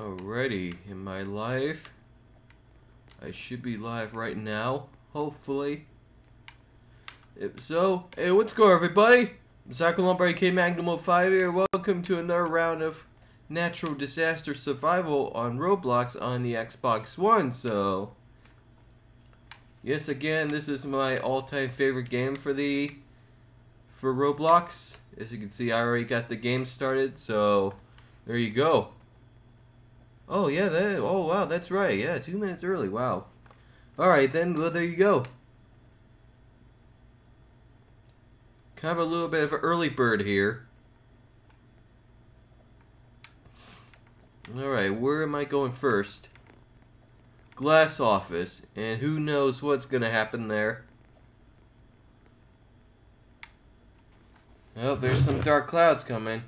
Alrighty, in my life, I should be live right now, hopefully. If so, hey, what's going on, everybody? Zachalombre K Magnum 05 here. Welcome to another round of natural disaster survival on Roblox on the Xbox One. So, yes, again, this is my all-time favorite game for the for Roblox. As you can see, I already got the game started, so there you go. Oh yeah, that. Oh wow, that's right. Yeah, two minutes early. Wow. All right then. Well, there you go. Kind of a little bit of an early bird here. All right, where am I going first? Glass office, and who knows what's gonna happen there. Oh, there's some dark clouds coming.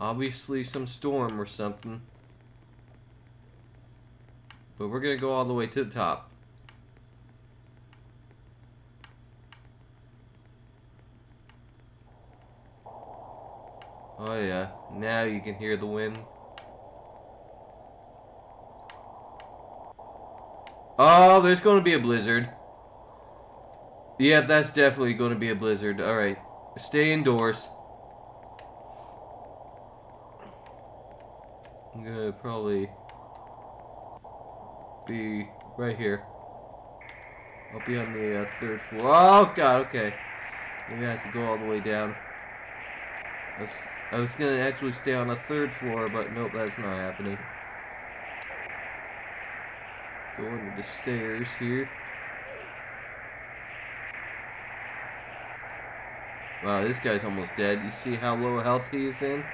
Obviously some storm or something. But we're going to go all the way to the top. Oh yeah, now you can hear the wind. Oh, there's going to be a blizzard. Yeah, that's definitely going to be a blizzard. Alright, stay indoors. I'm gonna probably be right here. I'll be on the uh, third floor. Oh god, okay. Maybe I have to go all the way down. I was, I was gonna actually stay on the third floor, but nope, that's not happening. Go under the stairs here. Wow, this guy's almost dead. You see how low health he is in?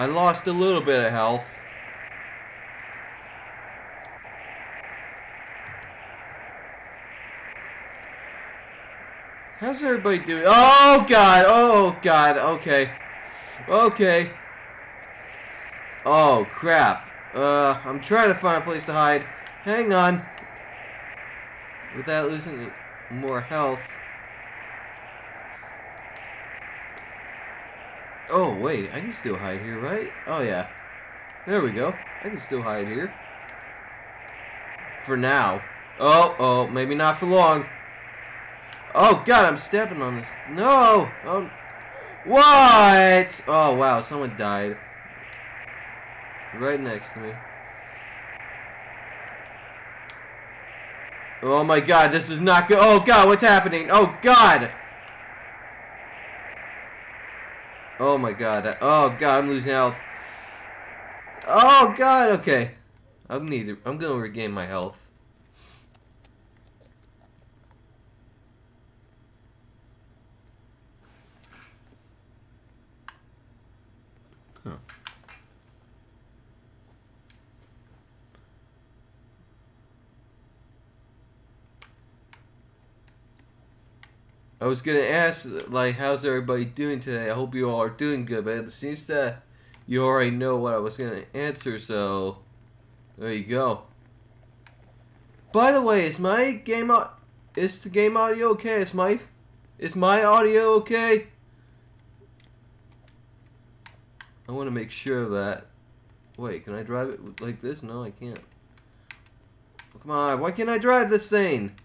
I lost a little bit of health. How's everybody doing? Oh god! Oh god! Okay. Okay. Oh crap. Uh, I'm trying to find a place to hide. Hang on. Without losing more health. Oh, wait. I can still hide here, right? Oh, yeah. There we go. I can still hide here. For now. Oh, oh, maybe not for long. Oh, God, I'm stepping on this. No! Oh, what? Oh, wow, someone died. Right next to me. Oh, my God, this is not good. Oh, God, what's happening? Oh, God! Oh my god. Oh god, I'm losing health. Oh god, okay. I'm need I'm gonna regain my health. I was gonna ask, like, how's everybody doing today? I hope you all are doing good, but it seems that you already know what I was gonna answer, so there you go. By the way, is my game is the game audio okay? Is my is my audio okay? I want to make sure that. Wait, can I drive it like this? No, I can't. Come on, why can't I drive this thing?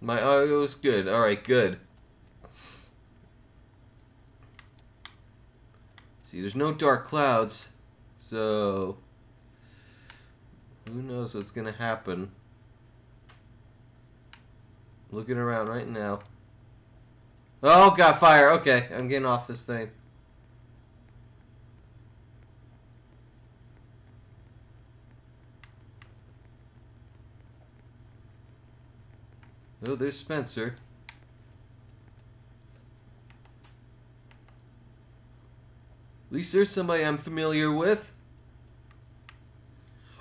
My audio is good. Alright, good. See, there's no dark clouds, so who knows what's gonna happen. Looking around right now. Oh, got fire. Okay, I'm getting off this thing. Oh, there's Spencer. At least there's somebody I'm familiar with.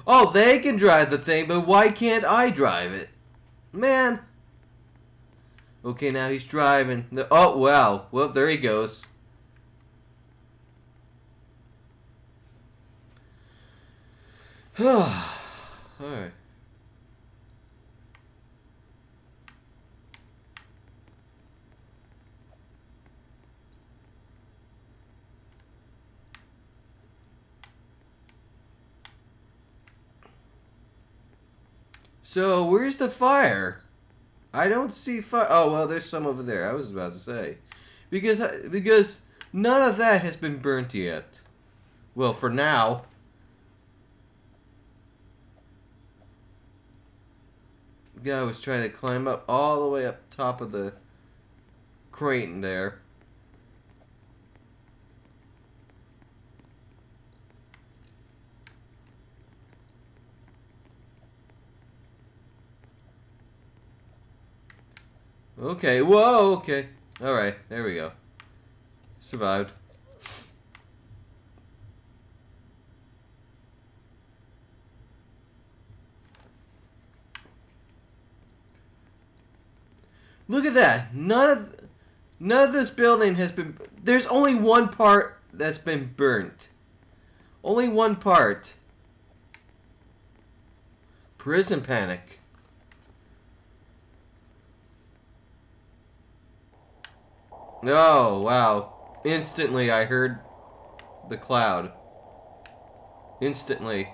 Oh, they can drive the thing, but why can't I drive it? Man. Okay, now he's driving. The, oh, wow. Well, there he goes. Alright. So, where's the fire? I don't see fire. Oh, well, there's some over there. I was about to say. Because because none of that has been burnt yet. Well, for now. The guy was trying to climb up all the way up top of the crate there. Okay, whoa, okay. Alright, there we go. Survived. Look at that. None of none of this building has been there's only one part that's been burnt. Only one part. Prison panic. Oh, wow. Instantly, I heard the cloud. Instantly.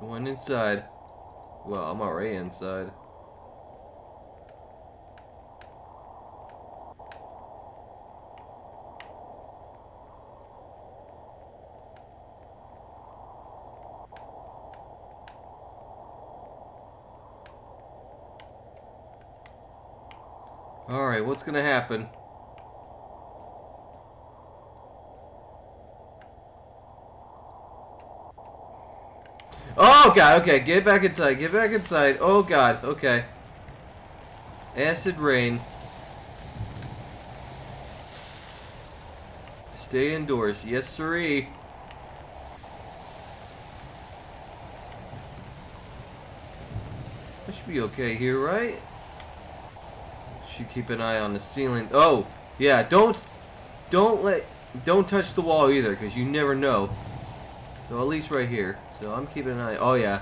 One inside. Well, I'm already inside. Alright, what's gonna happen? Oh god, okay, get back inside, get back inside. Oh god, okay. Acid rain. Stay indoors. Yes, siree. I should be okay here, right? Should keep an eye on the ceiling. Oh, yeah, don't, don't let, don't touch the wall either, because you never know. So at least right here. So I'm keeping an eye. Oh yeah.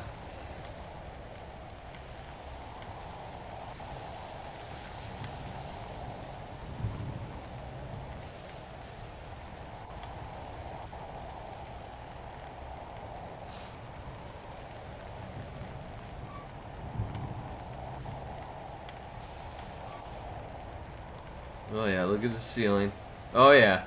The ceiling. Oh yeah.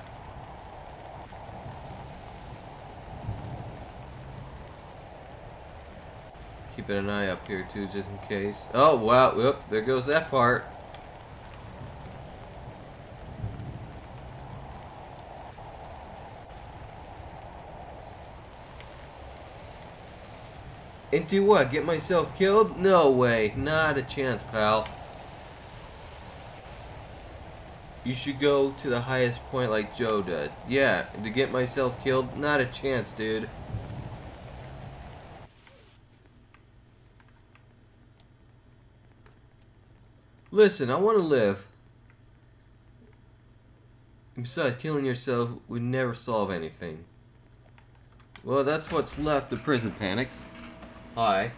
Keeping an eye up here too, just in case. Oh wow, whoop, there goes that part. And do what? Get myself killed? No way. Not a chance, pal. You should go to the highest point like Joe does. Yeah, to get myself killed? Not a chance, dude. Listen, I want to live. Besides, killing yourself would never solve anything. Well, that's what's left of Prison Panic. Hi.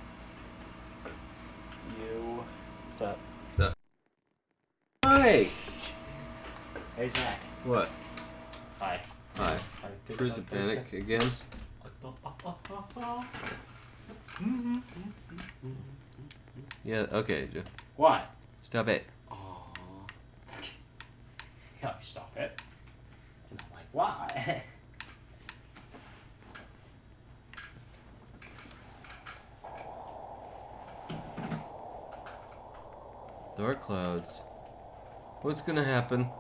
You. What's up? What's up? Hi! Hey, Zach. What? Hi. Hi. Prison Panic again. Yeah, okay. What? Stop it. Oh. yeah, stop it. And I'm like, why? Dark clouds. What's gonna happen?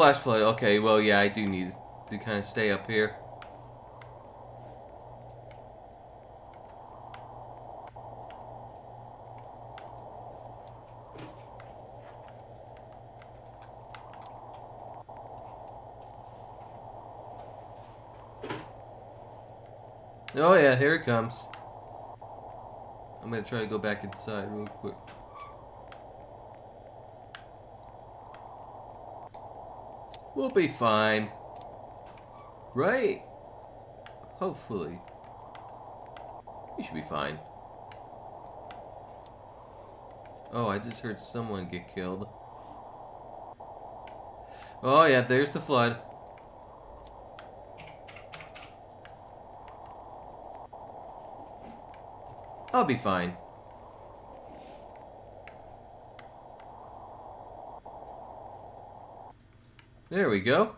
flash flood. Okay, well, yeah, I do need to kind of stay up here. Oh yeah, here it comes. I'm gonna try to go back inside real quick. We'll be fine. Right? Hopefully. We should be fine. Oh, I just heard someone get killed. Oh yeah, there's the flood. I'll be fine. There we go.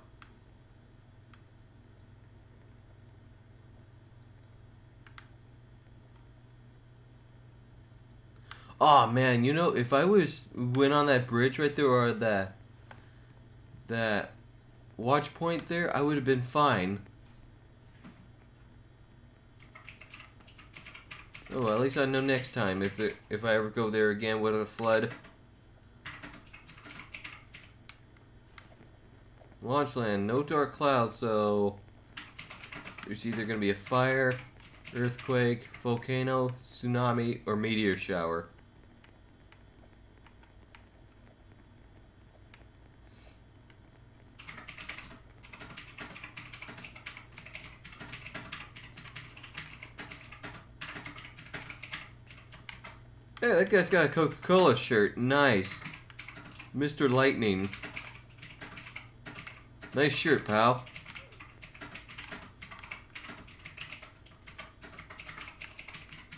Oh man, you know, if I was went on that bridge right there or that that watch point there, I would have been fine. Oh, at least I know next time if if I ever go there again with a flood. Launchland, no dark clouds, so there's either going to be a fire, earthquake, volcano, tsunami, or meteor shower. Hey, that guy's got a Coca-Cola shirt. Nice. Mr. Lightning. Nice shirt, pal.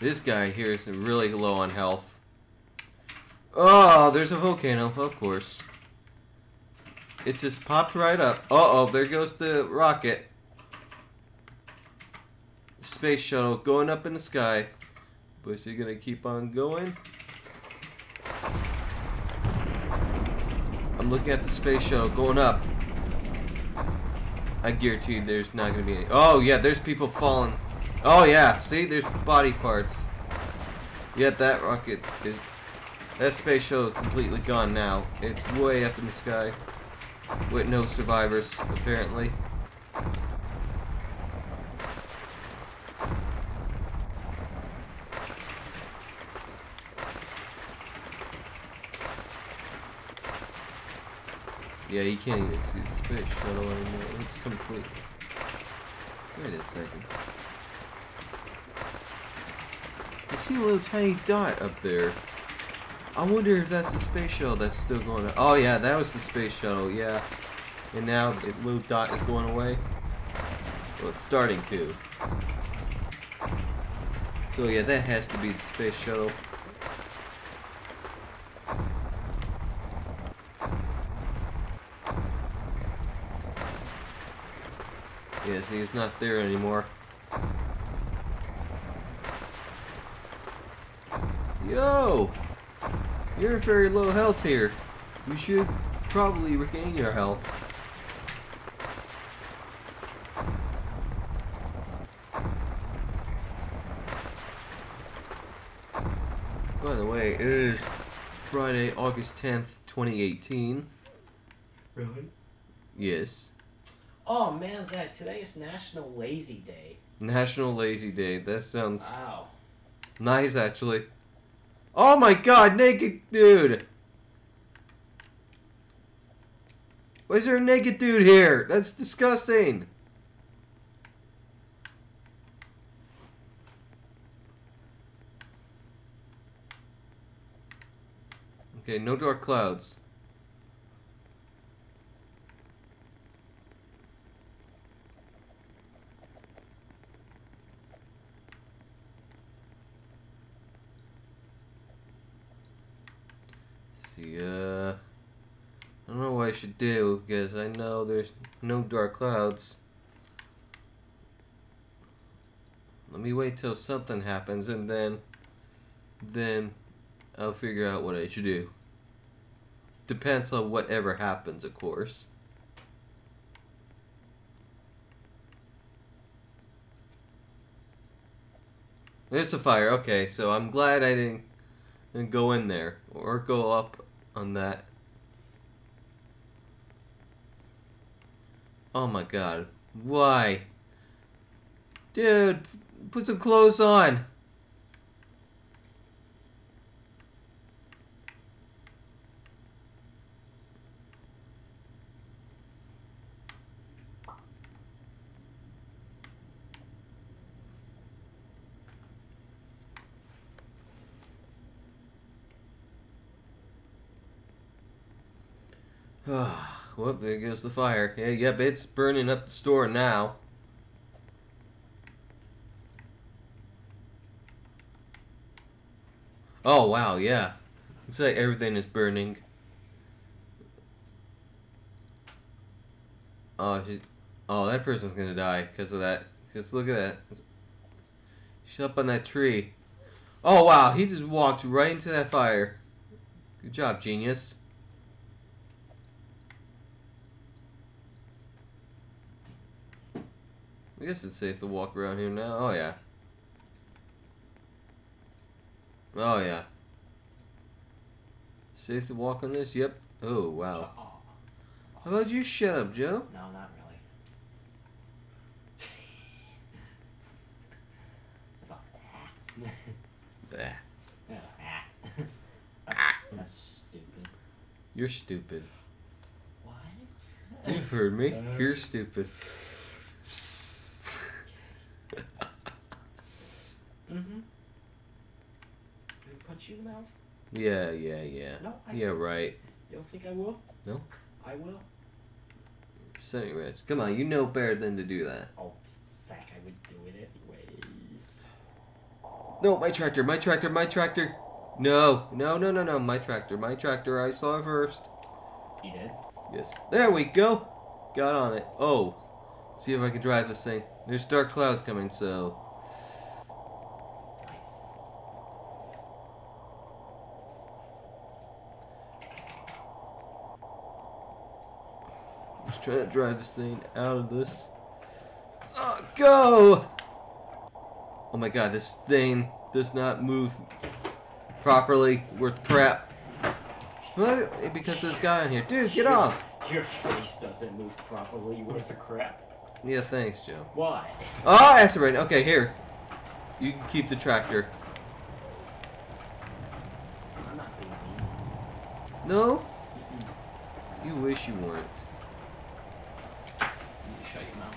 This guy here is really low on health. Oh, there's a volcano, of course. It just popped right up. Uh-oh, there goes the rocket. Space shuttle going up in the sky. But is he gonna keep on going? I'm looking at the space shuttle going up. I guarantee there's not gonna be any. Oh yeah, there's people falling. Oh yeah, see, there's body parts. Yet that rocket is. That space shuttle is completely gone now. It's way up in the sky with no survivors apparently. Yeah, you can't even see the space shuttle anymore. It's complete. Wait a second. I see a little tiny dot up there. I wonder if that's the space shuttle that's still going on. Oh yeah, that was the space shuttle, yeah. And now the little dot is going away. Well, it's starting to. So yeah, that has to be the space shuttle. See, it's not there anymore. Yo! You're very low health here. You should probably regain your health. By the way, it is Friday, August 10th, 2018. Really? Yes. Oh man, Zach, today is National Lazy Day. National Lazy Day. That sounds Wow. nice, actually. Oh my god, naked dude! Why is there a naked dude here? That's disgusting! Okay, no dark clouds. see, uh... I don't know what I should do, because I know there's no dark clouds. Let me wait till something happens, and then... Then I'll figure out what I should do. Depends on whatever happens, of course. There's a fire. Okay, so I'm glad I didn't, didn't go in there or go up on that. Oh my god. Why? Dude, Put some clothes on. Well, there goes the fire. Yeah, yep, it's burning up the store now. Oh, wow, yeah. Looks like everything is burning. Oh, she, oh, that person's gonna die because of that. Because look at that. She's up on that tree. Oh, wow, he just walked right into that fire. Good job, genius. I guess it's safe to walk around here now. Oh, yeah. Oh, yeah. Safe to walk on this? Yep. Oh, wow. How about you shut up, Joe? No, not really. it's all Bah. yeah, ah. That's stupid. You're stupid. What? You heard me. You're stupid. Mm-hmm. Punch you in the mouth? Yeah, yeah, yeah. No, I Yeah, right. You don't think I will? No. I will. So anyways, come on, you know better than to do that. Oh, Zach, I would do it anyways. No, my tractor, my tractor, my tractor. No, no, no, no, no, my tractor, my tractor. I saw it first. You did? Yes. There we go. Got on it. Oh. See if I can drive this thing. There's dark clouds coming, so. Nice. Just trying to drive this thing out of this. Oh, go! Oh my god, this thing does not move properly. Worth crap. It's because of this guy in here. Dude, get off! Your face doesn't move properly. Worth a crap. Yeah, thanks, Joe. Why? Oh, acid rain. Okay, here. You can keep the tractor. I'm not being mean. No? You wish you weren't. You shut your mouth.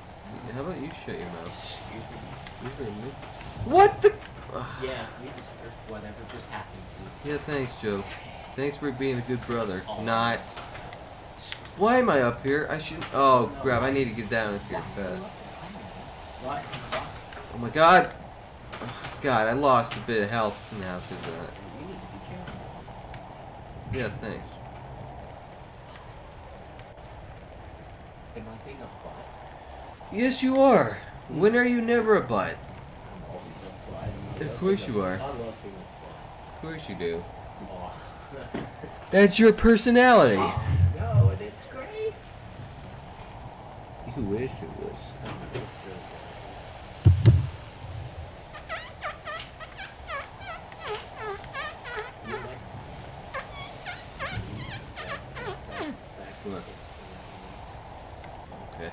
How about you shut your mouth? stupid. You heard me. What the? Yeah, we deserve whatever just happened to you. Yeah, thanks, Joe. Thanks for being a good brother. Not. Why am I up here? I should. Oh, crap! I need to get down here fast. Oh my god! God, I lost a bit of health now that. To careful. Yeah, thanks. Am I being a butt? Yes, you are. When are you never a butt? Of course you are. Of course you do. Oh. That's your personality. oh no, and it's great. Wish it was. It's really good. You like- What? Okay.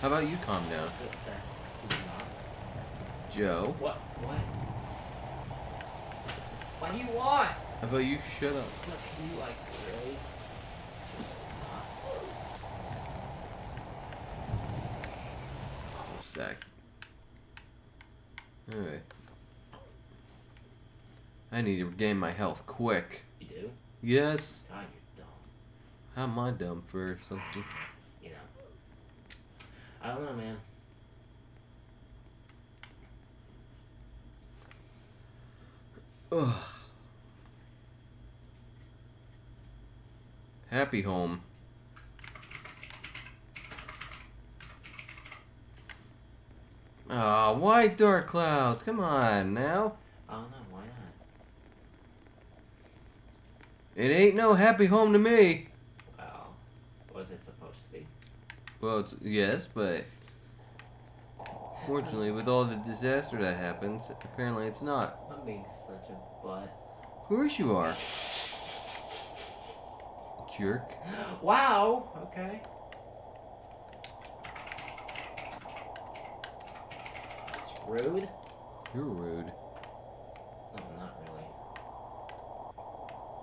How about you calm down, Joe? What? What? What do you want? How about you shut up? Look, you like really? Just stop. Sec. Alright. I need to regain my health quick. You do? Yes. God, you're dumb. How am I dumb for something? You know. I don't know, man. Ugh. Happy home. Ah, why dark clouds? Come on now. I don't know. Why not? It ain't no happy home to me. Well, was it supposed to be? Well, it's yes, but fortunately, with all the disaster that happens, apparently it's not. I'm being such a butt. Of course you are. Jerk. wow. Okay. Rude? You're rude. No, not really.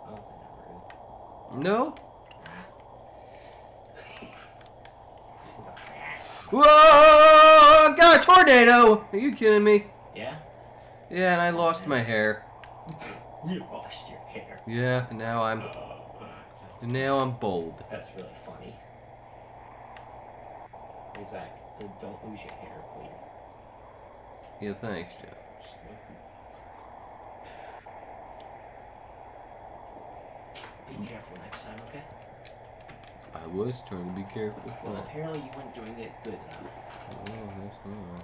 I don't think I'm rude. No? Nah. "Ah." Whoa! I got a tornado! Are you kidding me? Yeah? Yeah, and I lost my hair. You lost your hair. Yeah, now I'm now I'm bold. That's really funny. Hey, Zach, uh, don't lose your hair, please. Yeah, thanks, Joe. Be careful next time, okay? I was trying to be careful. Well, Oh, apparently you weren't doing it good enough. I guess not.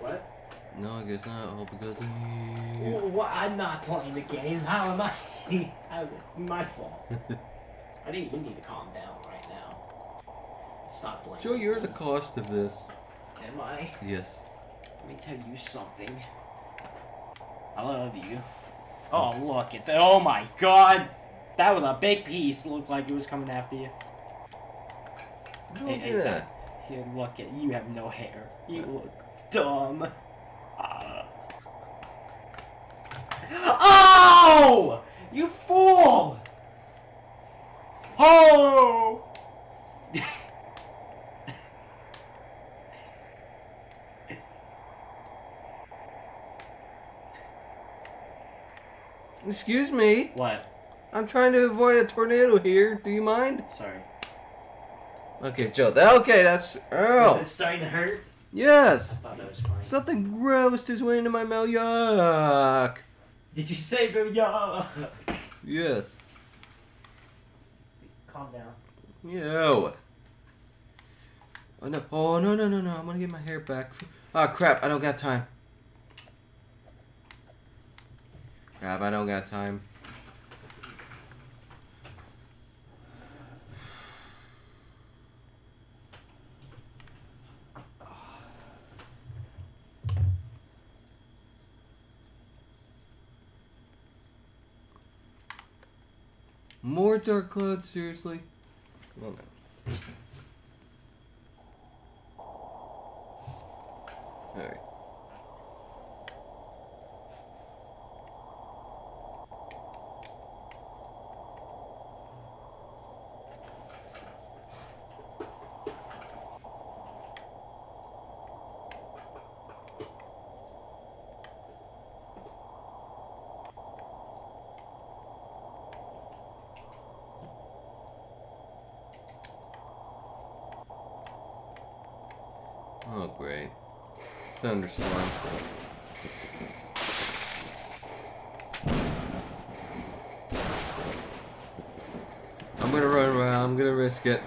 What? No, I guess not. All because of you. Well, what? I'm not playing the game. How am I? How's it my fault? I think you need to calm down right now. Stop blaming. Joe, you're the cost of this. Am I? Yes. Let me tell you something. I love you. Oh, look at that. Oh my god! That was a big piece. Looked like it was coming after you. Don't Hey, that. Here, look at you. Have no hair. You look dumb. Ah. Oh! You fool! Oh! Excuse me. What? I'm trying to avoid a tornado here. Do you mind? Sorry. Okay, Joe. That, okay, that's. Is Oh. it starting to hurt? Yes. thought that was funny. Something gross just went into my mouth. Yuck. Did you say go yeah? Yes. Calm down. Yo. Oh no! Oh no! No! No! No! I'm gonna get my hair back. Ah crap! I don't got time. Crap! I don't got time. More dark clouds, seriously? Well, no. Alright. Oh, great. Thunderstorm. I'm gonna run around. I'm gonna risk it.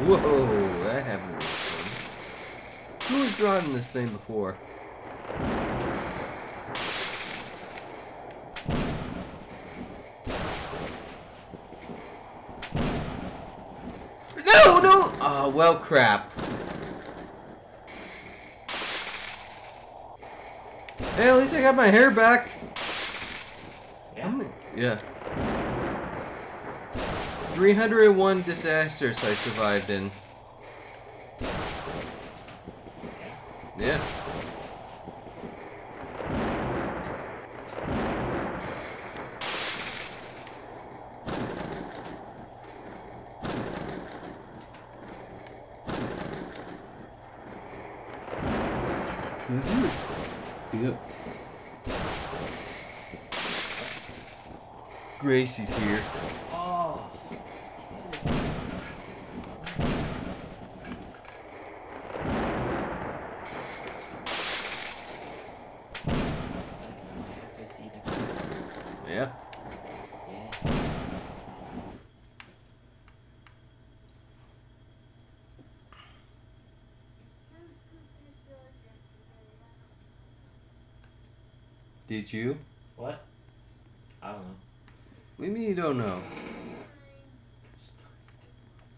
Whoa, that happened. really fun. Who was driving this thing before? No, no! Oh, well, crap. Hey, at least I got my hair back. Yeah. I'm- yeah. 301 disasters I survived in. Yeah. Mm-hmm. Yep. Gracie's here. Oh. I have to see the Yeah. yeah. Did you? What? I don't know. What do you mean you don't know?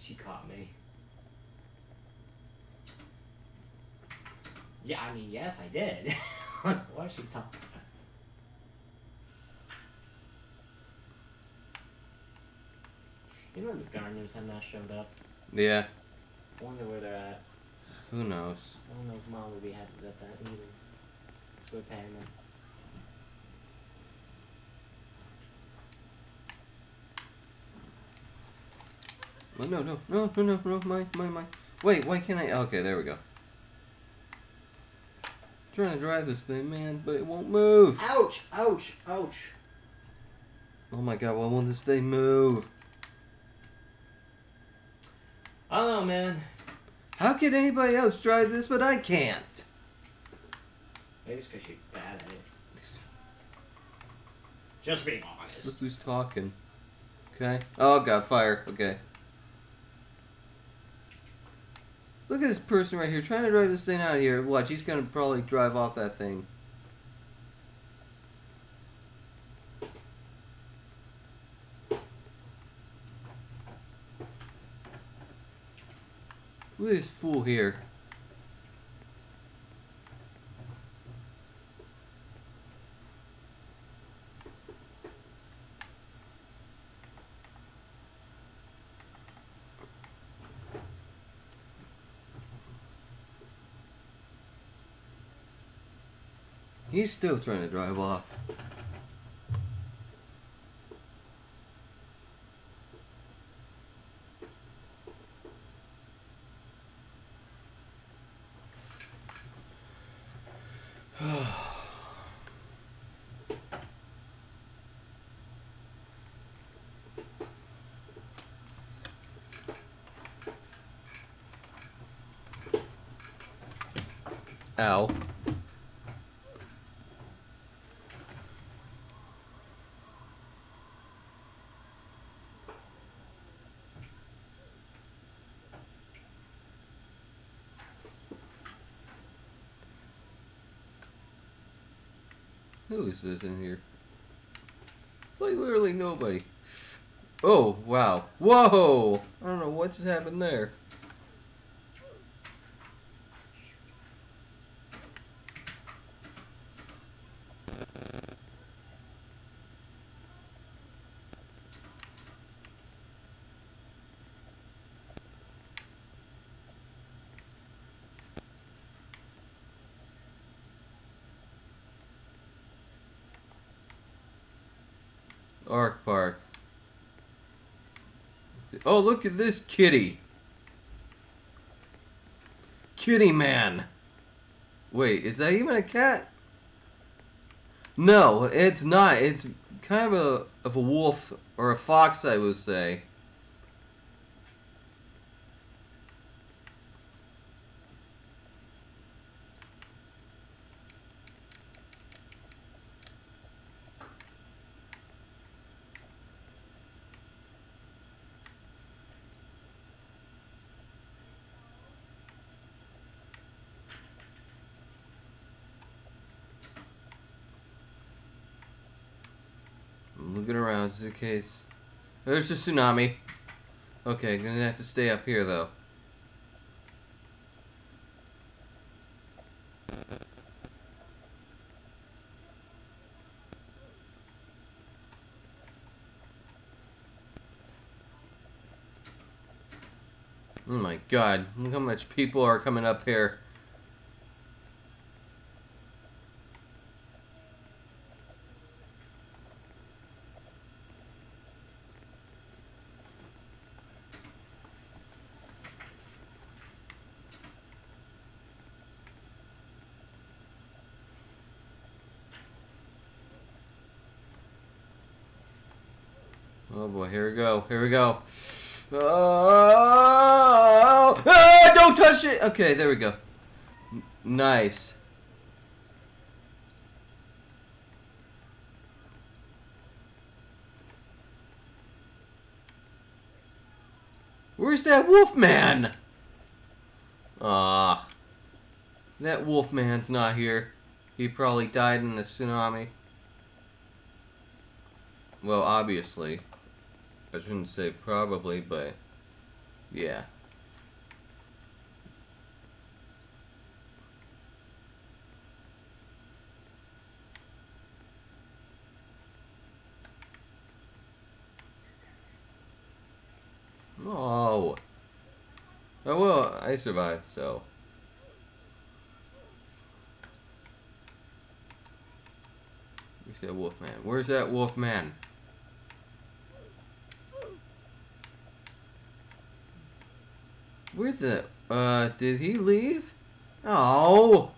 She caught me. Yeah, I mean, yes, I did. what is she talking about? You know the Guardians have not showed up. Yeah, I wonder where they're at. who knows? I don't know if mom would be happy about that either. We're paying them. Oh, no, no, no, no, no, no, my, my, my. Wait, why can't I? Okay, there we go. trying to drive this thing, man, but it won't move. Ouch! Ouch! Ouch! Oh my god, why won't this thing move? I don't know, man. How can anybody else drive this, but I can't? Maybe it's because you're bad at it. Just being Look honest. who's talking. Okay. Oh god, fire. Okay. Look at this person right here trying to drive this thing out of here. Watch, he's gonna probably drive off that thing. Look at this fool here. He's still trying to drive off. Ow. Who is this in here? It's like literally nobody. Oh, wow. Whoa! I don't know what just happened there. Oh, look at this kitty. Kitty man. Wait, is that even a cat? No, it's not. It's kind of a of a wolf or a fox, I would say. I'm looking the case. There's a tsunami. Okay, gonna have to stay up here though. Oh my god, look how much people are coming up here. Oh boy, here we go. Here we go. Oh, ah, don't touch it. Okay, there we go. Nice. Where's that wolf man? Ah. That wolf man's not here. He probably died in the tsunami. Well, obviously. I shouldn't say probably, but yeah. Oh. Oh well, I survived, so. Where's that wolf man? Where's that wolf man? Where the uh did he leave? Oh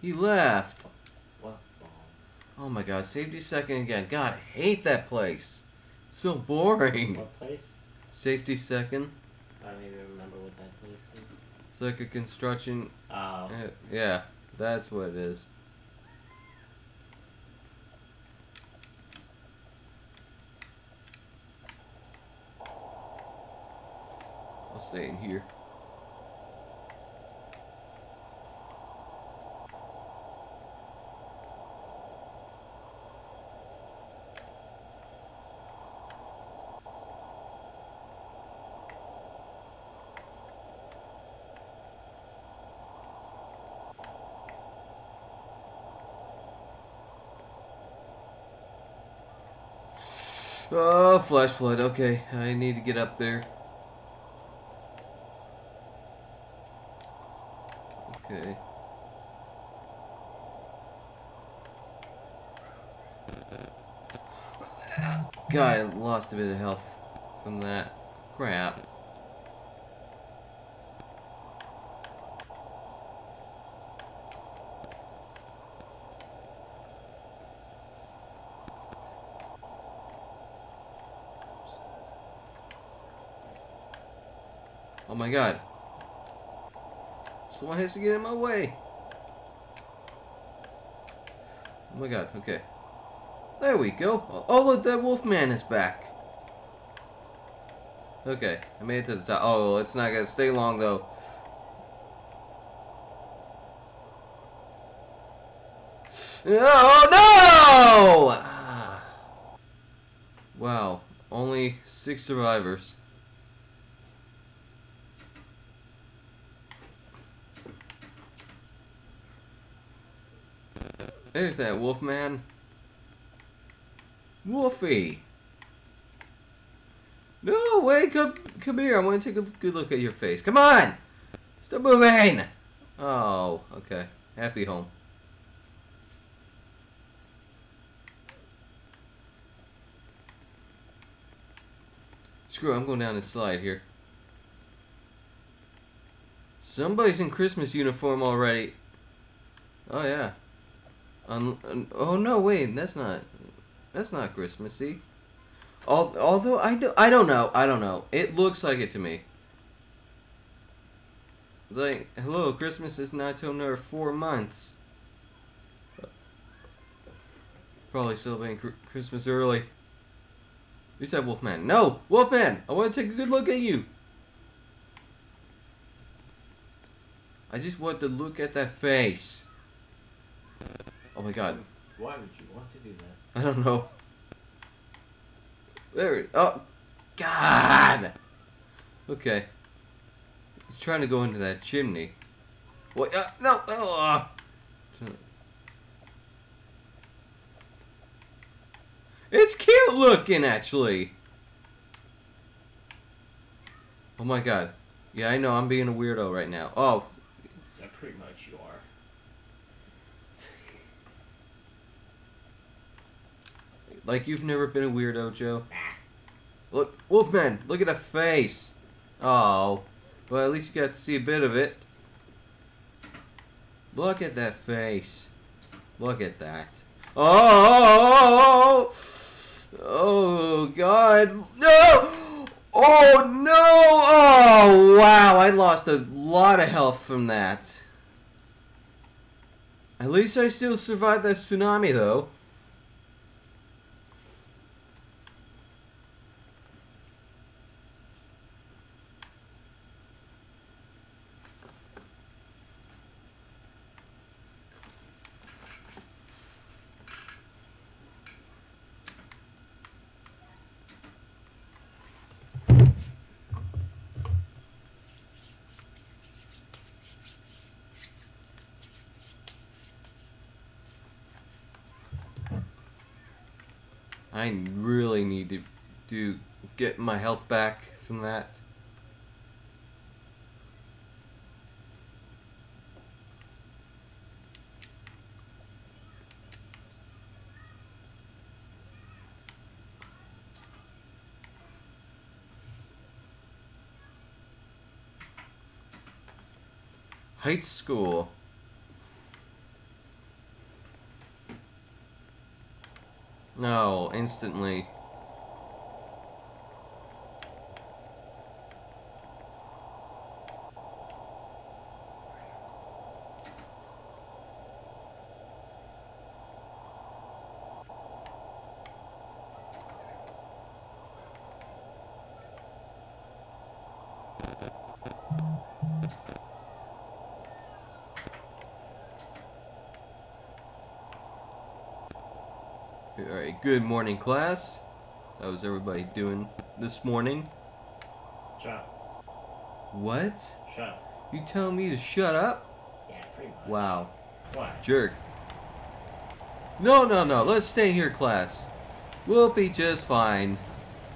he left. Oh my god, safety second again. God, I hate that place. So boring. What place? Safety second. I don't even remember what that place is. It's like a construction Oh. uh, yeah, that's what it is. Stay in here. Oh, flash flood. Okay, I need to get up there. Okay. God, I lost a bit of health from that. Crap. Oh my god. Someone has to get in my way. Oh my god, okay. There we go. Oh, look, that wolfman is back. Okay, I made it to the top. Oh, it's not gonna stay long though. Oh no! Ah. Wow, only six survivors. There's that wolf man. Wolfie. No, wait, come, come here. I want to take a good look at your face. Come on! Stop moving! Oh, okay. Happy home. Screw I'm going down this slide here. Somebody's in Christmas uniform already. Oh, yeah. Oh no, wait, that's not that's not Christmassy. Al, although I do, I don't know, I don't know. It looks like it to me. Like, hello, Christmas is not till another four months. Probably celebrating Christmas early. You said Wolfman. No, Wolfman. I want to take a good look at you. I just want to look at that face. Oh my god. Why would you want to do that? I don't know. There it Oh God Okay. He's trying to go into that chimney. What uh, no oh, uh. It's cute looking actually. Oh my god. Yeah, I know I'm being a weirdo right now. Oh, Yeah, pretty much you are. Like you've never been a weirdo, Joe. Look, Wolfman, look at the face. Oh, well, at least you got to see a bit of it. Look at that face. Look at that. Oh, oh, God, no! Oh no! Oh wow! I lost a lot of health from that. At least I still survived that tsunami, though. I really need to do get my health back from that. Heights School. No, instantly. Alright, good morning, class. How's everybody doing this morning? Shut up. What? Shut up. You telling me to shut up? Yeah, pretty much. Wow. What? Jerk. No, no, no. Let's stay here, class. We'll be just fine.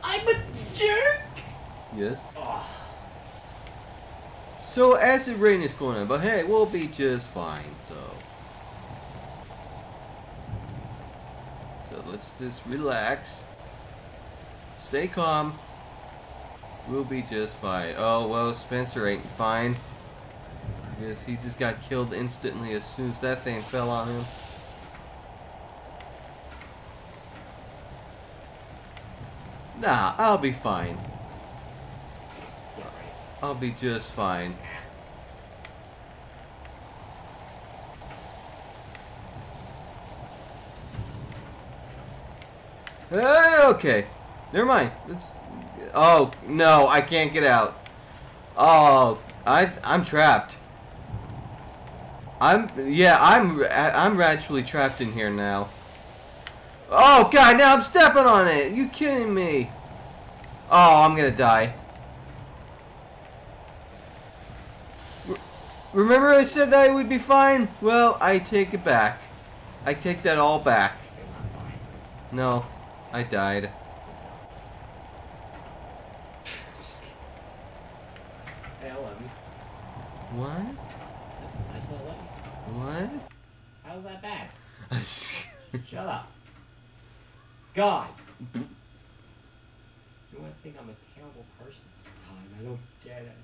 I'm a jerk! Yes? Oh, So, acid rain is going on, but hey, we'll be just fine, so. So, let's just relax. Stay calm. We'll be just fine. Oh, well, Spencer ain't fine. Guess he just got killed instantly as soon as that thing fell on him. Nah, I'll be fine. I'll be just fine. Hey, okay. Never mind. Let's. Oh no, I can't get out. Oh, I I'm trapped. I'm yeah, I'm I'm actually trapped in here now. Oh god, now I'm stepping on it. You kidding me? Oh, I'm gonna die. Re- Remember I said that I would be fine? Well, I take it back. I take that all back. No, I died. Hey, I love you. What? I still love you. What? How's that bad? Shut up. God. You want to think I'm a terrible person at the time. I don't get it.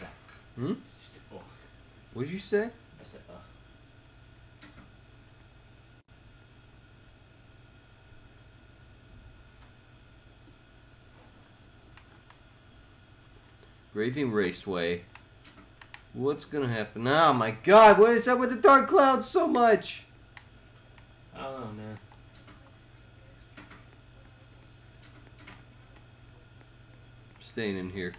That? hmm? Oh, What'd you say? I said, uh. Raving Raceway. What's gonna happen? Oh my god, what is up with the dark clouds so much? I don't know, man. Staying in here.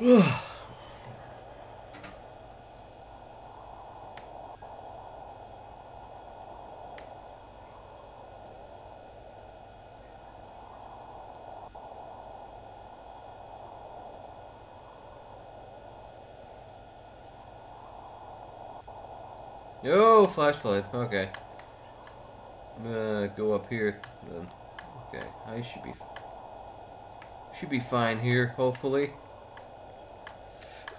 Yo, flashlight. Okay. I'm gonna go up here then. Okay, I should be should be fine here, hopefully.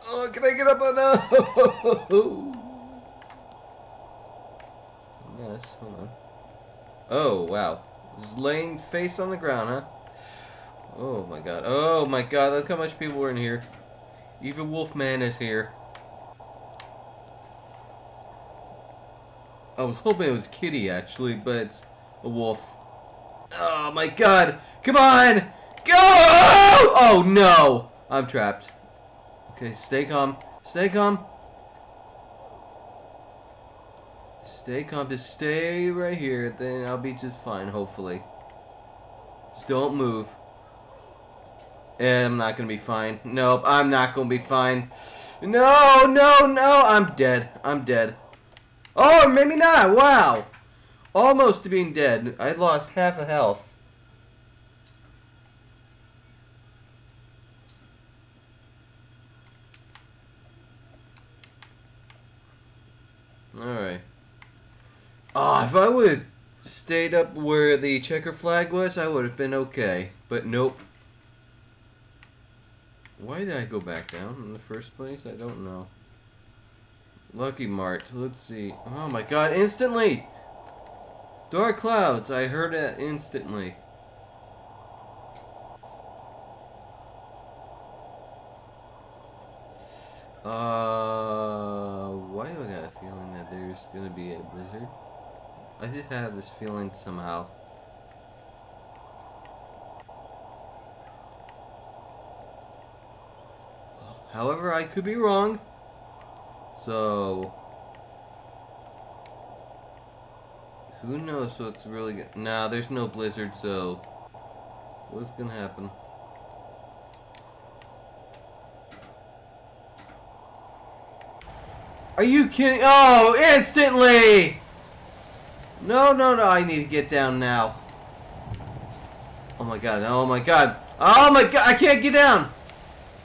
Oh, can I get up on no? yes, hold on. Oh wow, just laying face on the ground, huh? Oh my god. Oh my god, look how much people are in here. Even Wolfman is here. I was hoping it was Kitty actually, but it's a wolf. Oh my god! Come on! Go! Oh no! I'm trapped. Okay, stay calm. Stay calm. Stay calm. Just stay right here. Then I'll be just fine, hopefully. Just don't move. I'm not gonna be fine. Nope, I'm not gonna be fine. No, no, no! I'm dead. I'm dead. Oh, maybe not. Wow. Almost to being dead. I lost half a health. Alright. Ah, oh, if I would have stayed up where the checker flag was, I would have been okay. But nope. Why did I go back down in the first place? I don't know. Lucky Mart. Let's see. Oh my god, instantly! Dark Clouds. I heard it instantly. Uh, why do I got a feeling that there's gonna be a blizzard? I just have this feeling somehow. However, I could be wrong. So, who knows what's really good? Nah, there's no blizzard, so what's gonna happen? Are you kidding? Oh, instantly! No, no, no, I need to get down now. Oh my god, oh my god. Oh my god, I can't get down!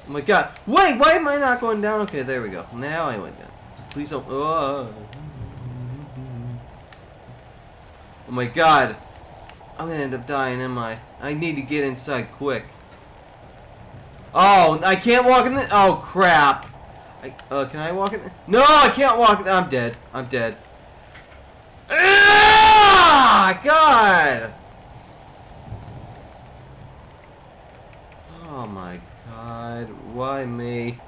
Oh my god. Wait, why am I not going down? Okay, there we go. Now I went down. Please don't. Oh, oh my god. I'm gonna end up dying, am I? I need to get inside quick. Oh, I can't walk in the. Oh, crap. I, uh, can I walk in? No, I can't walk. I'm dead. I'm dead. Ah, God. Oh my. Why me?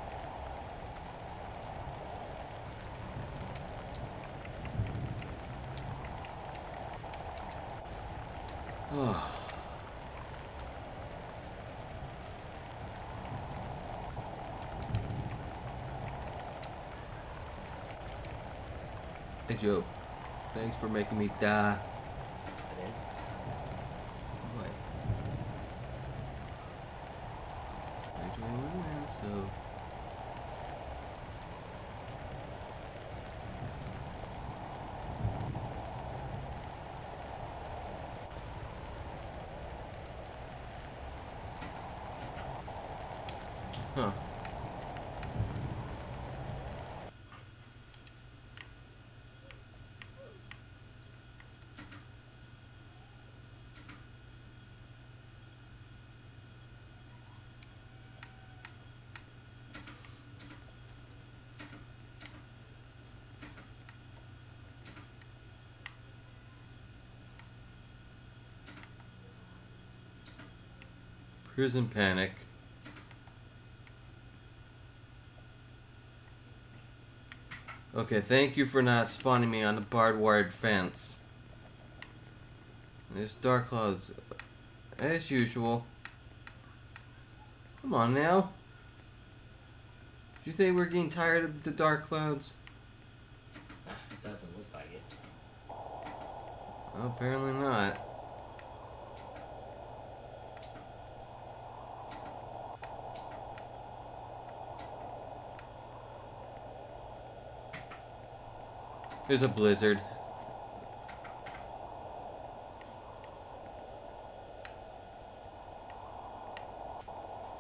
Oh. Hey Joe, thanks for making me die. What? I do man, so. Prison panic. Okay, thank you for not spawning me on the barbed wired fence. There's dark clouds, as usual. Come on now. Do you think we're getting tired of the dark clouds? Ah, it doesn't look like it. Oh, apparently not. There's a blizzard.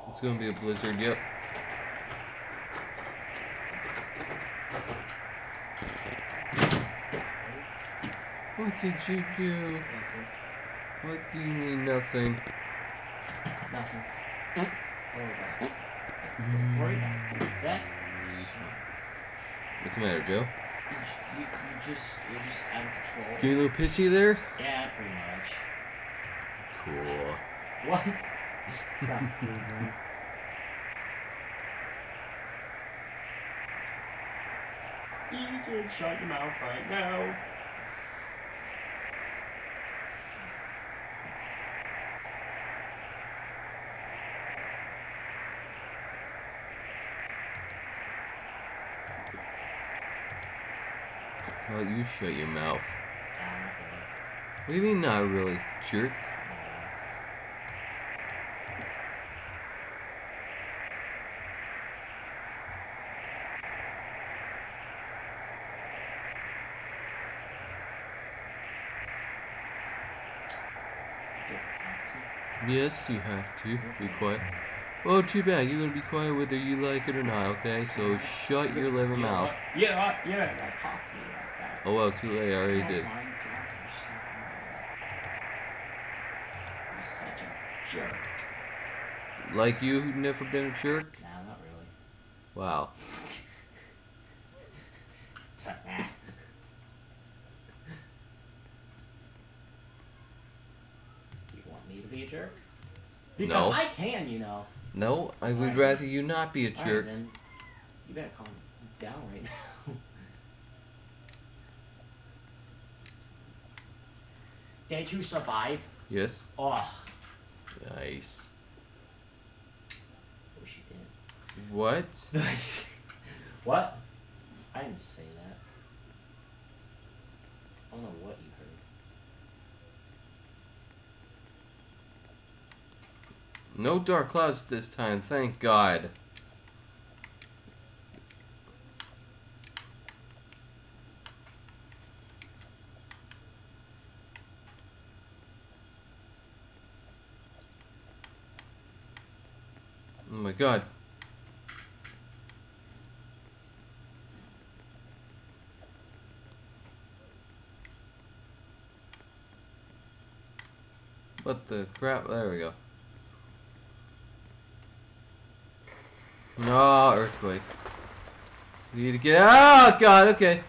It's gonna be a blizzard, yep. What did you do? Nothing. What do you mean nothing? Nothing. Don't worry about it. Mm. Don't worry about it. Zach? What's the matter, Joe? Just, you're just out of control. Getting a little pissy there? Yeah, pretty much. Cool. What? Moving. You can shut your mouth right now. Well, you shut your mouth. What do you mean not really, jerk? Don't have to. Yes, you have to. Be quiet. Oh, too bad. You're gonna be quiet whether you like it or not, okay? So shut your know mouth. Yeah, yeah, I talked to you like that. Oh well, too late. I already oh did. my god, you're so You're such a jerk. Like you, who've never been a jerk. Nah, not really. Wow. It's like that. You want me to be a jerk? Because No. I can, you know. No, I would Alright. rather you not be a jerk. then you better calm down right now. Did you survive? Yes. Oh, Nice. wish you did. What? what? I didn't say that. I don't know what you heard. No dark clouds this time, thank God. God. What the crap? There we go. No, earthquake. Need to get Oh god, okay.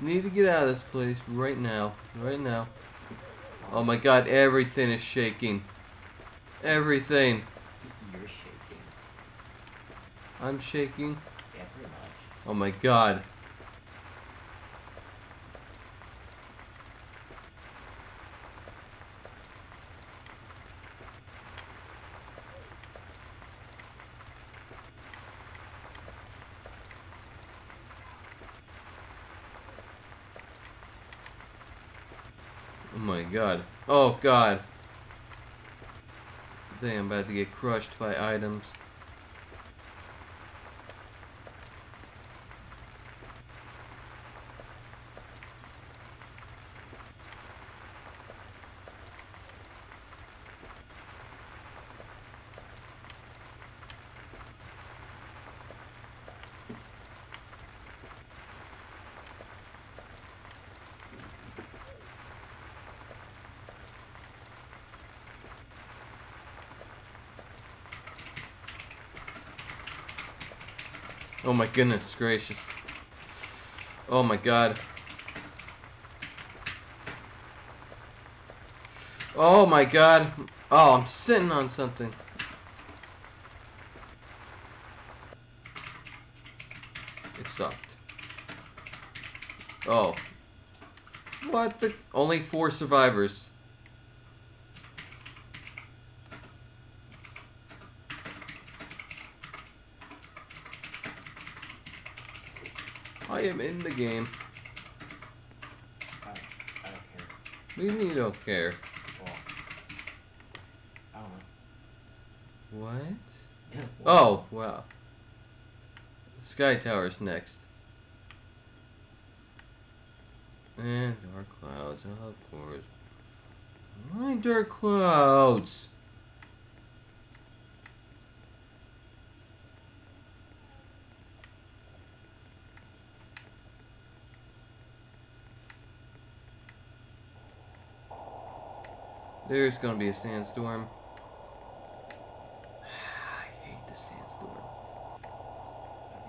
Need to get out of this place right now. Right now. Oh my god, everything is shaking. Everything. I'm shaking. Yeah, pretty much. Oh my god. Oh my god. Oh god. I think I'm about to get crushed by items. Oh my goodness gracious. Oh my god. Oh my god. Oh, I'm sitting on something. It stopped. Oh. What the? Only four survivors. I am in the game. I, I don't care. We need don't care. Well, I don't know. What? Oh, wow. Sky Tower's next. And dark clouds, of course. Why dark clouds? There's gonna be a sandstorm. I hate the sandstorm.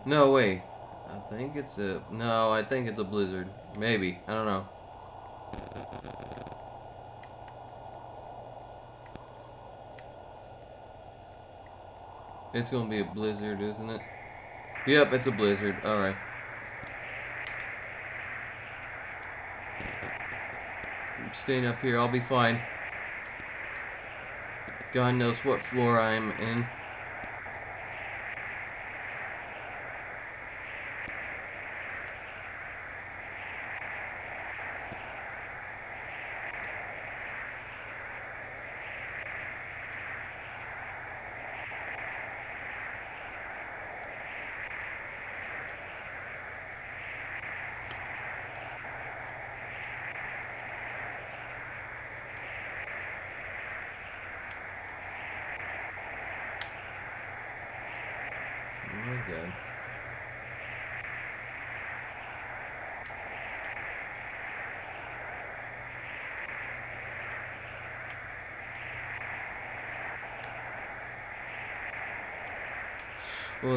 No, wait. I think it's a. No, I think it's a blizzard. Maybe. I don't know. It's gonna be a blizzard, isn't it? Yep, it's a blizzard. Alright. Staying up here. I'll be fine. God knows what floor I'm in.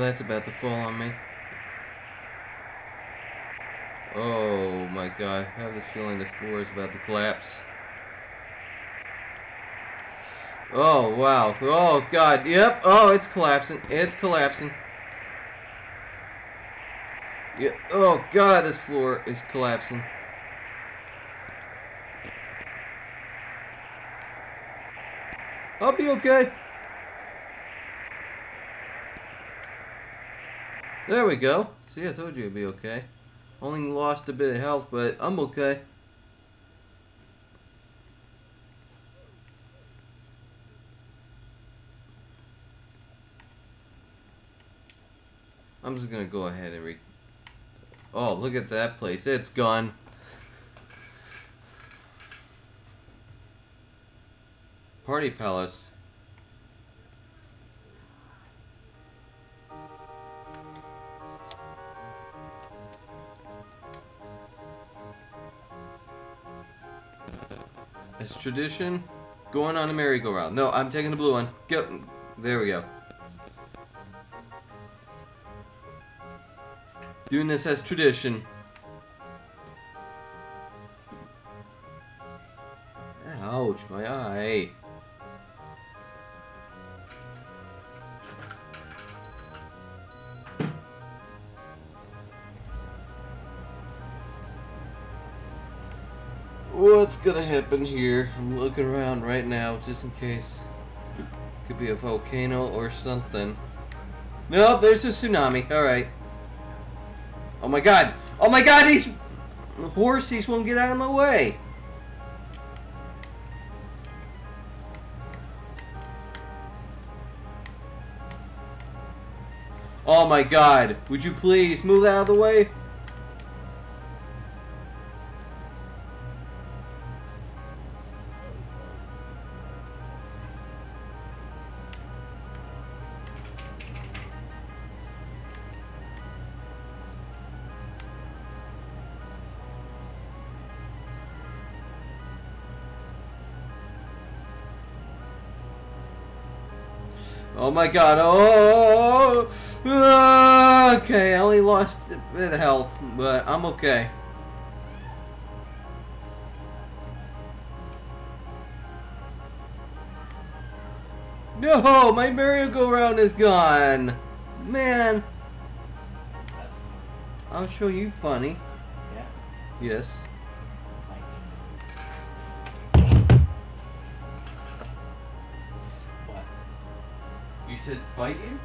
That's about to fall on me. Oh my god, I have this feeling this floor is about to collapse. Oh, wow. Oh, God. Yep. Oh, it's collapsing. It's collapsing. Yeah. Oh, God, this floor is collapsing. I'll be okay. There we go. See, I told you it'd be okay. Only lost a bit of health, but I'm okay. I'm just gonna go ahead and re... Oh, look at that place. It's gone. Party Palace. Tradition, going on a merry-go-round. No, I'm taking the blue one. Go. There we go. Doing this as tradition. Ouch, my eye. What's gonna happen here? I'm looking around right now just in case. Could be a volcano or something. Nope, there's a tsunami. Alright. Oh my god! Oh my god, these horses won't get out of my way! Oh my god, would you please move out of the way? My god, oh! Okay, I only lost a bit of health, but I'm okay. No, my merry-go-round is gone. Man, I'll show you funny. yeah. Yes. You fighting?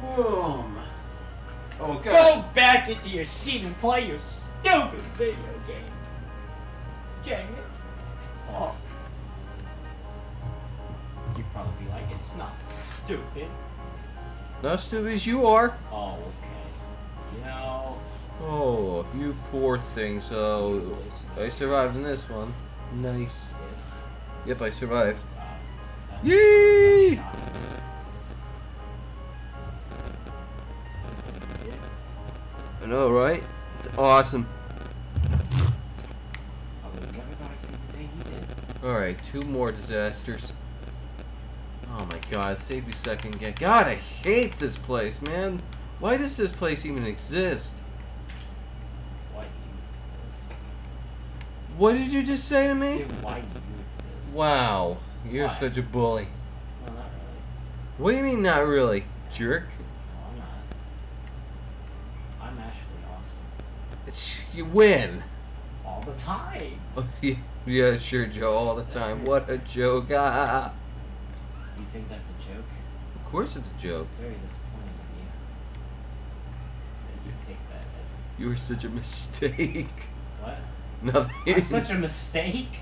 Boom. Oh Go back into your seat and play your stupid video games. Dang it. Oh. You'd probably be like, it's not stupid. It's... Not stupid as you are. Oh, okay. You know, Oh, you poor thing. So, I survived in this one. Nice. Yep, I survived. uh, Yee! Two more disasters. Oh my god, save me second again. God, I hate this place, man. Why does this place even exist? Why do you exist? What did you just say to me? Dude, why you exist? Wow, you're Why? such a bully. Well, not really. What do you mean, not really? Jerk. No, I'm not. I'm actually awesome. It's, you win. All the time. Yeah, sure, Joe, all the time. What a joke. Ah. You think that's a joke? Of course it's a joke. Very disappointing of you. That you take that as You were such a mistake. what? Nothing. I'm such a mistake?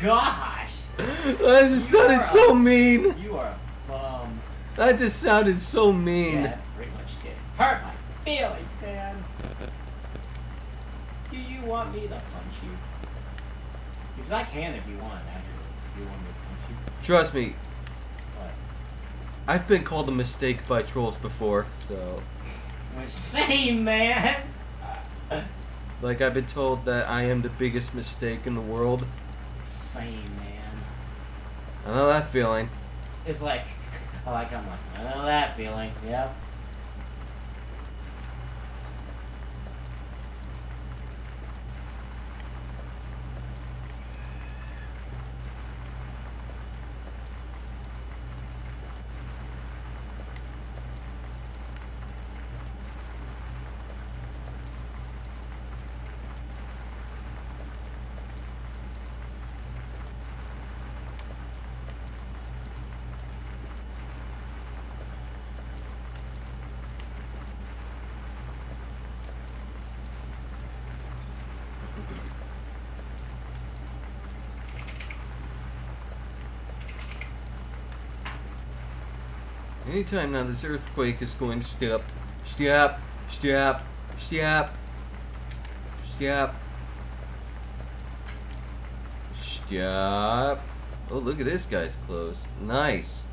Gosh! that just sounded so a- mean. You are a bum. That just sounded so mean. Yeah, pretty much did. Hurt my feelings, man. Do you want me to punch you? Because I can if you want, actually. If you want me to. Trust me, What? I've been called a mistake by trolls before, so Same, man. like I've been told that I am the biggest mistake in the world. Same, man. I know that feeling. It's like, I like, I'm like, I know that feeling. Yep. Anytime now, this earthquake is going to stop, stop, stop, stop, stop, stop. Oh, look at this guy's clothes. Nice.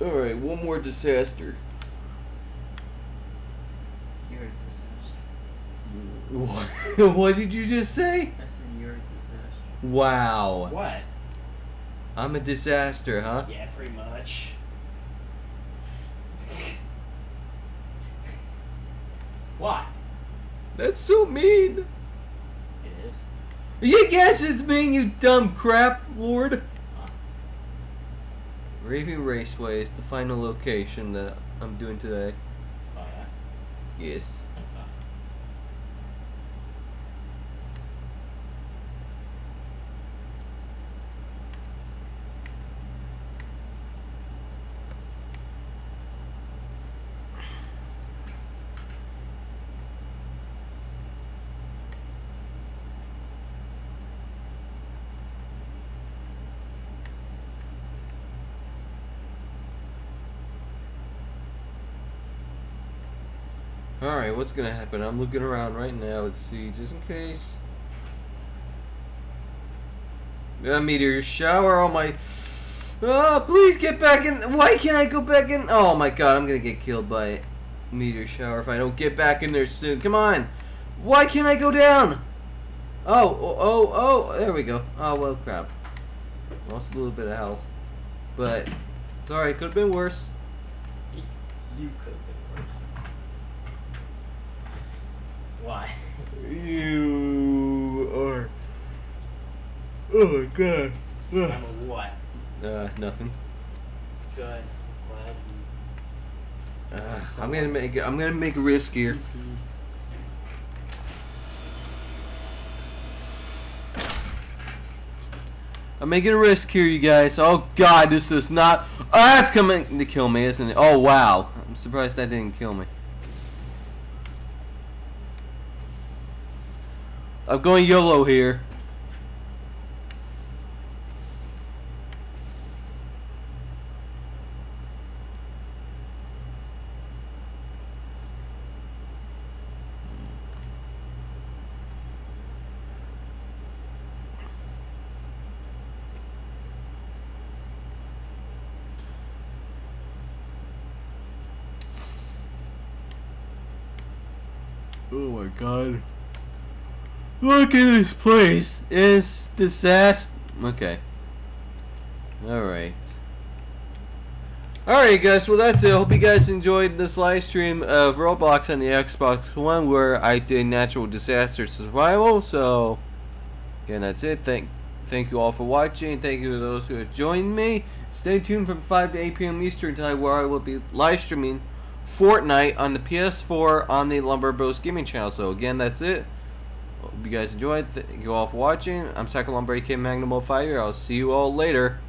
Alright, one more disaster. You're a disaster. What, what did you just say? I said you're a disaster. Wow. What? I'm a disaster, huh? Yeah, pretty much. what? That's so mean. It is. You guess it's mean, you dumb crap, Lord. Huh? Raving Raceway is the final location that I'm doing today. Oh, yeah? Yes. Oh. What's gonna happen? I'm looking around right now. Let's see, just in case. A meteor shower. Oh my. Oh, please get back in. Why can't I go back in? Oh my god, I'm gonna get killed by meteor shower if I don't get back in there soon. Come on. Why can't I go down? Oh, oh, oh, oh, there we go. Oh, well, crap. Lost a little bit of health. But, it's alright, could have been worse. You could have been worse. Why? You are. Oh my god. I'm a what? Uh, nothing. Good. Glad Uh, I'm gonna make. I'm gonna make a risk here. I'm making a risk here, you guys. Oh God, this is not. Oh, that's coming to kill me, isn't it? Oh wow, I'm surprised that didn't kill me. I'm going YOLO here. Oh my god. Look at this place. It's disaster. Okay. Alright. Alright guys, well that's it. I hope you guys enjoyed this live stream of Roblox on the Xbox One where I did natural disaster survival. So, again, that's it. Thank thank you all for watching. Thank you to those who have joined me. Stay tuned from 5 to 8 p.m. Eastern Time where I will be live streaming Fortnite on the PS4 on the Lumber Bros Gaming channel. So again, that's it. Hope you guys enjoyed. Thank you all for watching. I'm Psycho Lumber AK Magnum 05. I'll see you all later.